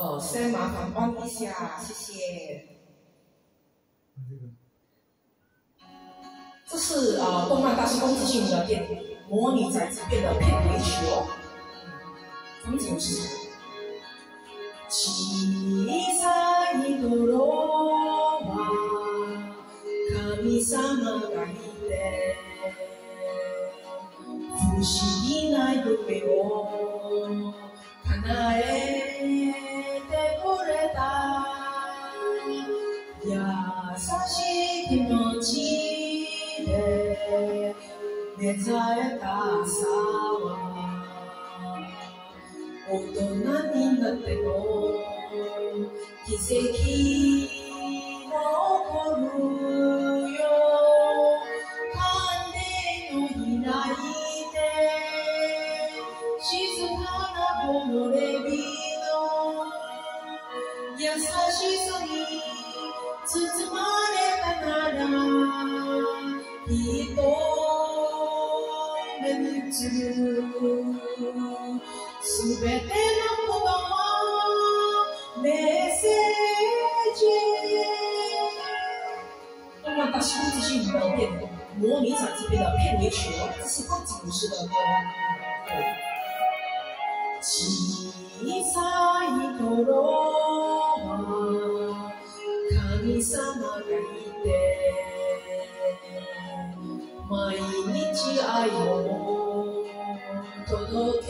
呃，先麻烦关一下，谢谢。这是呃动漫大师宫崎骏的电影《魔女宅急便》的片尾曲哦。风景是什么？小さい頃は神様がいて不思議な夢を叶え 目覚めた朝は大人になっても奇跡が起こるよ羽を開いて静かな木漏れ日の優しさに包まれたならすべてのことはメッセージ。动漫大师宫崎骏的电影《魔女宅急便》的片尾曲哦，这是宫崎武士的歌。小さい頃は神様がいて毎日愛を届け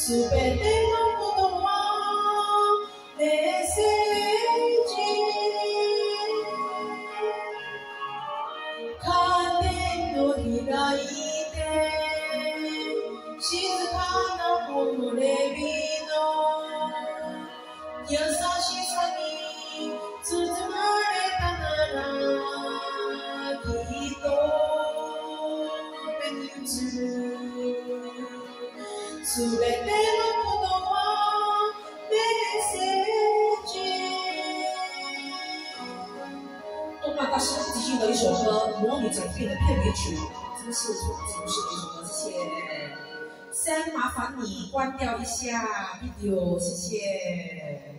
すべてのことはメッセージカーテンを開いて静かな木漏れ日の。優しさに包まれたならきっと动漫大师宫崎骏的一首歌《魔女宅急便》的片尾曲，这个是从吉布斯的一首歌，谢谢。三麻烦你关掉一下 video，谢谢。